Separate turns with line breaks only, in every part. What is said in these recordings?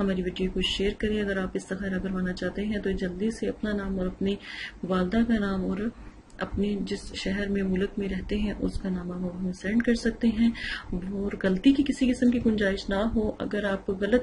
ہماری ویڈیو کو شیئر کریں، اگر آپ استخارہ کروانا چاہتے ہیں، تو جلدی سے اپنا نام اور اپنی والدہ کا نام اور اپنے جس شہر میں، ملک میں رہتے ہیں، اس کا نام آپ ہمیں سینڈ کر سکتے ہیں۔ اور غلطی کی کسی قسم کی گنجائش نہ ہو۔ اگر آپ غلط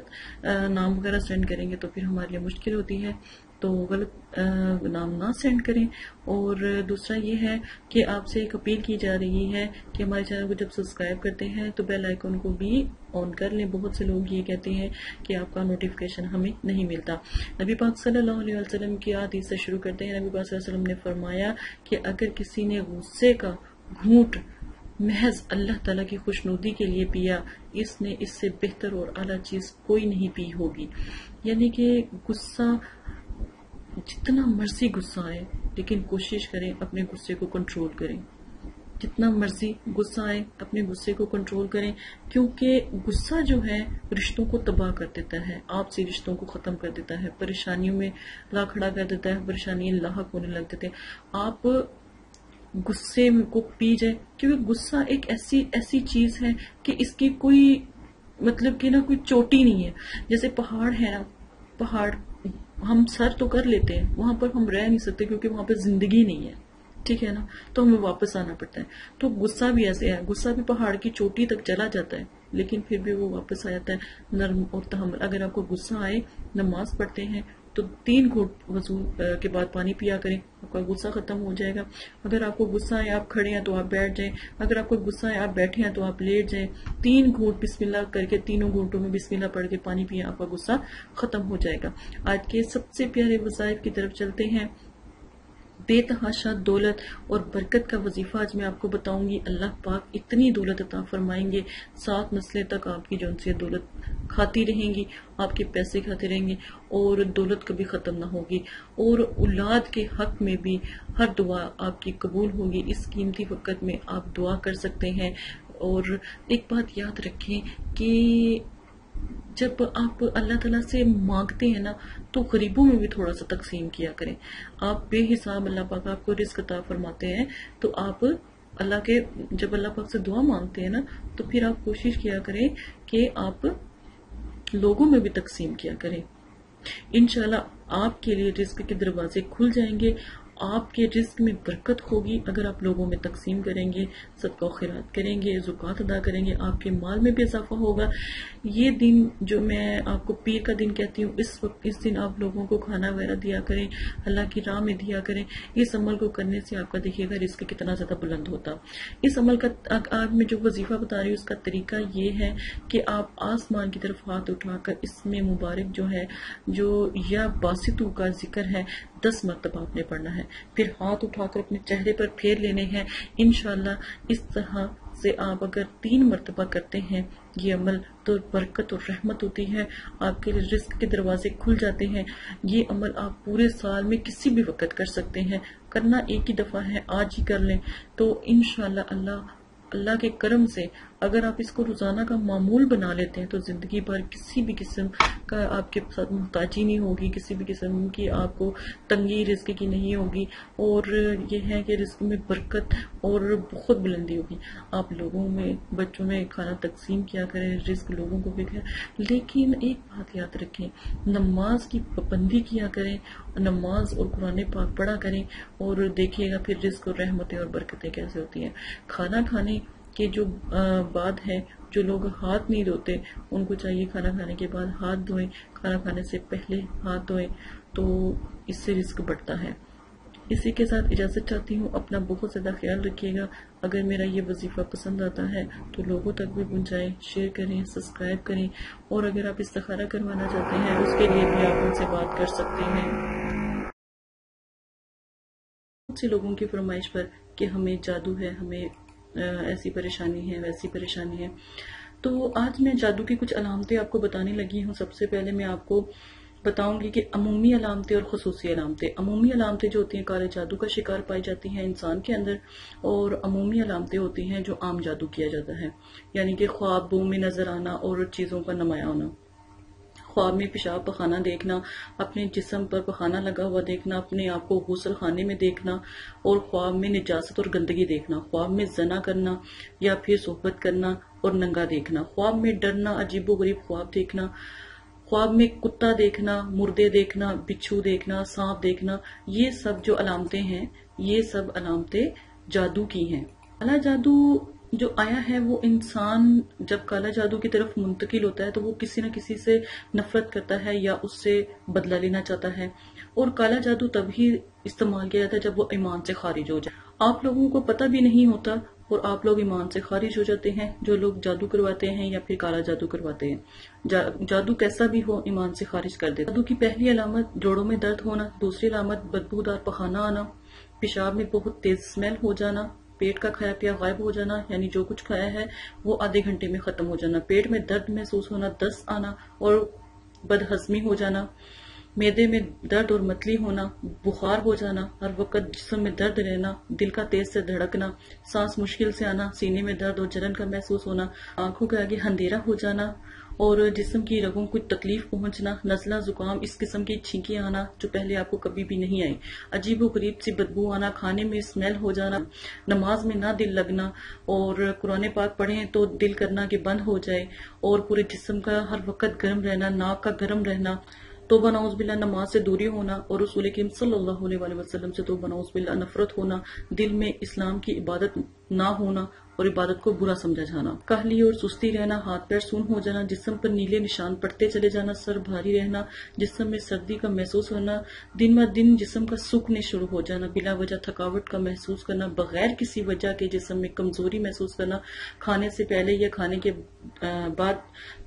نام وغیرہ سینڈ کریں گے تو پھر ہمارے لیے مشکل ہوتی ہے۔ تو غلط نام نہ سینڈ کریں۔ اور دوسرا یہ ہے کہ آپ سے ایک اپیل کی جا رہی ہے کہ ہمارے چینل کو جب سبسکرائب کرتے ہیں تو بیل آئیکن کو بھی آن کر لیں۔ بہت سے لوگ یہ کہتے ہیں کہ آپ کا نوٹیفکیشن ہمیں نہیں ملتا۔ نبی پاک صلی اللہ علیہ وسلم کی حدیث سے شروع کرتے ہیں۔ نبی پاک صلی اللہ علیہ وسلم نے فرمایا کہ اگر کسی نے غصے کا گھونٹ، محض اللہ تعالیٰ کی خوشنودی کے لیے پیا، اس نے اس سے بہتر اور اعلیٰ چیز کوئی نہیں پی ہوگی۔ یعنی کہ غصہ جتنا مرضی غصہ آئے، لیکن کوشش کریں اپنے غصے کو کنٹرول کریں۔ جتنا مرضی غصہ آئے، اپنے غصے کو کنٹرول کریں، کیونکہ غصہ جو ہے، رشتوں کو تباہ کر دیتا ہے۔ آپ سے رشتوں کو ختم کر دیتا ہے، پریشانیوں میں لا کھڑا کر دیتا ہے پریشانی لاحق ہونے لگ دیتے آپ غصے کو پی جائے کیونکہ غصہ ایک ایسی ایسی چیز ہے کہ اس کی کوئی مطلب کہ نا کوئی چوٹی نہیں ہے۔ جیسے پہاڑ ہے نا، پہاڑ ہم سر تو کر لیتے ہیں، وہاں پر ہم رہ نہیں سکتے کیونکہ وہاں پہ زندگی نہیں ہے۔ ٹھیک ہے نا؟ تو ہمیں واپس آنا پڑتا ہے۔ تو غصہ بھی ایسے ہے، غصہ بھی پہاڑ کی چوٹی تک چلا جاتا ہے، لیکن پھر بھی وہ واپس آ جاتا ہے نرم اور تحمل۔ اگر آپ کو غصہ آئے، نماز پڑھتے ہیں تو تین گھوٹ وضو کے بعد پانی پیا کریں، آپ کا غصہ ختم ہو جائے گا۔ اگر آپ کو غصہ ہے آپ کھڑے ہیں تو آپ بیٹھ جائیں۔ اگر آپ کو غصہ ہے آپ بیٹھے ہیں تو آپ لیٹ جائیں۔ تین گھوٹ بسم اللہ کر کے، تینوں گھوٹوں میں بسم اللہ پڑھ کے پانی پیا آپ کا غصہ ختم ہو جائے گا۔ آج کے سب سے پیارے وظائف کی طرف چلتے ہیں۔ بے تحاشا دولت اور برکت کا وظیفہ آج میں آپ کو بتاؤں گی۔ اللہ پاک اتنی دولت عطا فرمائیں گے، سات مسئلے تک آپ کی جون سے دولت کھاتی رہیں گی، آپ کے پیسے کھاتے رہیں گے اور دولت کبھی ختم نہ ہوگی۔ اور اولاد کے حق میں بھی ہر دعا آپ کی قبول ہوگی۔ اس قیمتی وقت میں آپ دعا کر سکتے ہیں۔ اور ایک بات یاد رکھیں کہ جب آپ اللہ تعالیٰ سے مانگتے ہیں نا، تو غریبوں میں بھی تھوڑا سا تقسیم کیا کریں۔ آپ بے حساب اللہ پاک آپ کو رزق عطا فرماتے ہیں، تو آپ اللہ کے، جب اللہ پاک سے دعا مانگتے ہیں نا، تو پھر آپ کوشش کیا کریں کہ آپ لوگوں میں بھی تقسیم کیا کریں۔ انشاءاللہ آپ کے لیے رزق کے دروازے کھل جائیں گے آپ کے رزق میں برکت ہوگی۔ اگر آپ لوگوں میں تقسیم کریں گے صدقہ و خیرات کریں گے، زکوٰۃ ادا کریں گے، آپ کے مال میں بھی اضافہ ہوگا۔ یہ دن جو میں آپ کو پیر کا دن کہتی ہوں، اس وقت، اس دن آپ لوگوں کو کھانا وغیرہ دیا کریں، اللہ کی راہ میں دیا کریں۔ اس عمل کو کرنے سے آپ کا دیکھیے گا رزق کتنا زیادہ بلند ہوتا۔ اس عمل کا آج میں جو وظیفہ بتا رہی ہوں، اس کا طریقہ یہ ہے کہ آپ آسمان کی طرف ہاتھ اٹھا کر اس میں مبارک جو ہے، جو یا باسطو کا ذکر ہے دس مرتبہ آپ نے پڑھنا ہے۔ پھر ہاتھ اٹھا کر اپنے چہرے پر پھیر لینے ہیں۔ انشاءاللہ اس طرح سے آپ اگر تین مرتبہ کرتے ہیں، یہ عمل تو برکت اور رحمت ہوتی ہے۔ آپ کے رزق کے دروازے کھل جاتے ہیں۔ یہ عمل آپ پورے سال میں کسی بھی وقت کر سکتے ہیں۔ کرنا ایک ہی دفعہ ہے، آج ہی کر لیں۔ تو انشاءاللہ اللہ اللہ کے کرم سے اگر آپ اس کو روزانہ کا معمول بنا لیتے ہیں تو زندگی بھر کسی بھی قسم کا آپ کے ساتھ محتاجی نہیں ہوگی، کسی بھی قسم کی آپ کو تنگی، رزق کی نہیں ہوگی اور یہ ہے کہ رزق میں برکت اور بہت بلندی ہوگی۔ آپ لوگوں میں، بچوں میں کھانا تقسیم کیا کریں، رزق لوگوں کو بھی لیکن ایک بات یاد رکھیں، نماز کی پابندی کیا کریں، نماز اور قرآن پاک پڑھا کریں اور دیکھیے گا پھر رزق اور رحمتیں اور برکتیں کیسے ہوتی ہیں۔ کھانا کھانے کے جو بات ہے، جو لوگ ہاتھ نہیں دھوتے، ان کو چاہیے کھانا کھانے کے بعد ہاتھ دھوئیں، کھانا کھانے سے پہلے ہاتھ دھوئیں، تو اس سے رزق بڑھتا ہے۔ اسی کے ساتھ اجازت چاہتی ہوں، اپنا بہت زیادہ خیال رکھیے گا۔ اگر میرا یہ وظیفہ پسند آتا ہے، تو لوگوں تک بھی پہنچائیں شیئر کریں سبسکرائب کریں۔ اور اگر آپ استخارہ کروانا چاہتے ہیں، اس کے لیے بھی آپ ان سے بات کر سکتے ہیں۔ بہت سے لوگوں کی فرمائش پر کہ ہمیں جادو ہے، ہمیں ایسی پریشانی ہے، ویسی پریشانی ہے۔ تو آج میں جادو کی کچھ علامتیں آپ کو بتانے لگی ہوں۔ سب سے پہلے میں آپ کو بتاؤں گی کہ عمومی علامتیں اور خصوصی علامتیں۔ عمومی علامتیں جو ہوتی ہیں، کالے جادو کا شکار پائی جاتی ہیں انسان کے اندر، اور عمومی علامتیں ہوتی ہیں جو عام جادو کیا جاتا ہے۔ یعنی کہ خوابوں میں نظر آنا اور چیزوں کا نمایاں ہونا۔ خواب میں پیشاب پخانہ دیکھنا، اپنے جسم پر پخانہ لگا ہوا دیکھنا، اپنے آپ کو غسل خانے میں دیکھنا، اور خواب میں نجاست اور گندگی دیکھنا، خواب میں زنا کرنا یا پھر صحبت کرنا اور ننگا دیکھنا، خواب میں ڈرنا، عجیب و غریب خواب دیکھنا، خواب میں کتا دیکھنا، مردے دیکھنا، بچھو دیکھنا، سانپ دیکھنا، یہ سب جو علامتیں ہیں، یہ سب علامتیں جادو کی ہیں۔ کالا جادو جو آیا ہے وہ انسان جب کالا جادو کی طرف منتقل ہوتا ہے تو وہ کسی نہ کسی سے نفرت کرتا ہے یا اس سے بدلہ لینا چاہتا ہے۔ اور کالا جادو تبھی استعمال کیا جاتا ہے جب وہ ایمان سے خارج ہو جائے۔ آپ لوگوں کو پتہ بھی نہیں ہوتا اور آپ لوگ ایمان سے خارج ہو جاتے ہیں، جو لوگ جادو کرواتے ہیں یا پھر کالا جادو کرواتے ہیں۔ جادو کیسا بھی ہو ایمان سے خارج کر دے جادو کی پہلی علامت جوڑوں میں درد ہونا، دوسری علامت بدبودار پخانہ آنا، پیشاب میں بہت تیز اسمیل ہو جانا پیٹ کا کھایا پیا، غائب ہو جانا یعنی جو کچھ کھایا ہے، وہ آدھے گھنٹے میں ختم ہو جانا۔ پیٹ میں درد محسوس ہونا دست آنا اور بدہضمی ہو جانا۔ میدے میں درد اور متلی ہونا، بخار ہو جانا۔ ہر وقت جسم میں درد رہنا، دل کا تیز سے دھڑکنا۔ سانس مشکل سے آنا، سینے میں درد اور جلن کا محسوس ہونا۔ آنکھوں کے آگے ہندیرا ہو جانا۔ اور جسم کی رگوں کو تکلیف پہنچنا، نزلہ زکام، اس قسم کی چھینکی آنا جو پہلے آپ کو کبھی بھی نہیں آئی عجیب و غریب سی بدبو آنا، کھانے میں اسمیل ہو جانا، نماز میں نہ دل لگنا اور قرآن پاک پڑھیں تو دل کرنا کہ بند ہو جائے اور پورے جسم کا ہر وقت گرم رہنا، ناک کا گرم رہنا، توبہ نعوذ باللہ نماز سے دوری ہونا اور رسول کریم صلی اللہ علیہ وسلم سے توبہ نعوذ باللہ نفرت ہونا، دل میں اسلام کی عبادت نہ ہونا اور عبادت کو برا سمجھا جانا۔ کہلی اور سستی رہنا، ہاتھ پیر سون ہو جانا، جسم پر نیلے نشان پڑتے چلے جانا، سر بھاری رہنا، جسم میں سردی کا محسوس ہونا، دن ب دن جسم کا سوکھنے شروع ہو جانا، بلا وجہ تھکاوٹ کا محسوس کرنا، بغیر کسی وجہ کے جسم میں کمزوری محسوس کرنا، کھانے سے پہلے یا کھانے کے بعد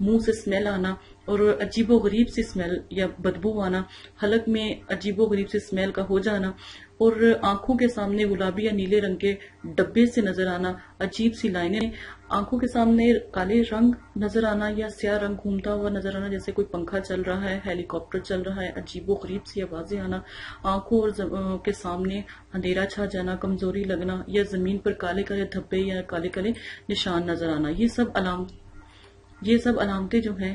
منہ سے اسمیل آنا اور عجیب و غریب سی اسمیل یا بدبو آنا، حلق میں عجیب و غریب سی اسمیل کا ہو جانا اور آنکھوں کے سامنے گلابی یا نیلے رنگ کے ڈبے سے نظر آنا، عجیب سی لائنیں، آنکھوں کے سامنے کالے رنگ نظر آنا یا سیاہ رنگ گھومتا ہوا نظر آنا جیسے کوئی پنکھا چل رہا ہے ہیلی کاپٹر چل رہا ہے، عجیب و غریب سی آوازیں آنا، آنکھوں اور کے سامنے اندھیرا چھا جانا، کمزوری لگنا یا زمین پر کالے کالے دھبے یا کالے کالے نشان نظر آنا، یہ سب علام، یہ سب علامتیں جو ہیں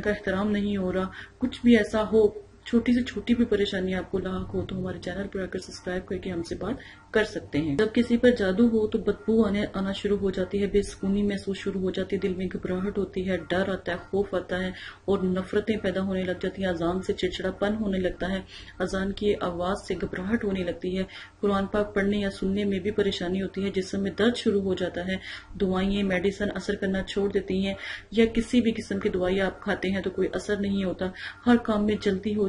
کا احترام نہیں ہو رہا کچھ بھی ایسا ہو چھوٹی سے چھوٹی بھی پریشانی آپ کو لاحق ہو تو ہمارے چینل پر آ کر سبسکرائب کر کے ہم سے بات کر سکتے ہیں۔ جب کسی پر جادو ہو تو بدبو آنے آنا شروع ہو جاتی ہے، بے سکونی محسوس شروع ہو جاتی ہے، دل میں گھبراہٹ ہوتی ہے، ڈر آتا ہے، خوف آتا ہے اور نفرتیں پیدا ہونے لگ جاتی ہیں، اذان سے چڑچڑا پن ہونے لگتا ہے، اذان کی آواز سے گھبراہٹ ہونے لگتی ہے۔ قرآن پاک پڑھنے یا سننے میں بھی پریشانی ہوتی ہے، جسم میں درد شروع ہو جاتا ہے۔ دوائیں میڈیسن اثر کرنا چھوڑ دیتی ہیں یا کسی بھی قسم کی دوائی آپ کھاتے ہیں تو کوئی اثر نہیں ہوتا۔ ہر کام میں جلدی ہو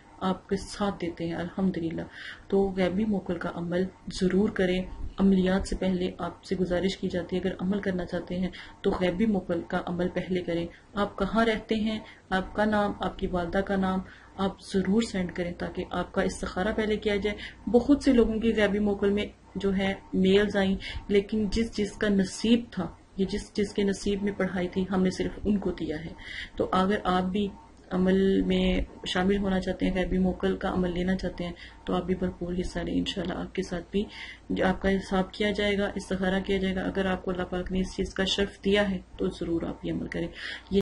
آپ کے ساتھ دیتے ہیں، الحمدللہ۔ تو غیبی موکل کا عمل ضرور کریں۔ عملیات سے پہلے آپ سے گزارش کی جاتی ہے، اگر عمل کرنا چاہتے ہیں تو غیبی موکل کا عمل پہلے کریں۔ آپ کہاں رہتے ہیں؟ آپ کا نام، آپ کی والدہ کا نام آپ ضرور سینڈ کریں تاکہ آپ کا استخارہ پہلے کیا جائے۔ بہت سے لوگوں کی غیبی موکل میں جو ہے میلز آئیں، لیکن جس جس کا نصیب تھا، یہ جس جس کے نصیب میں پڑھائی تھی، ہم نے صرف ان کو دیا ہے۔ تو اگر آپ بھی عمل میں شامل ہونا چاہتے ہیں، غیبی موکل کا عمل لینا چاہتے ہیں، تو آپ بھی بھرپور حصہ لیں۔ انشاءاللہ آپ کے ساتھ بھی آپ کا حساب کیا جائے گا، استخارہ کیا جائے گا۔ اگر آپ کو اللہ پاک نے اس چیز کا شرف دیا ہے، تو ضرور آپ یہ عمل کریں۔ یہ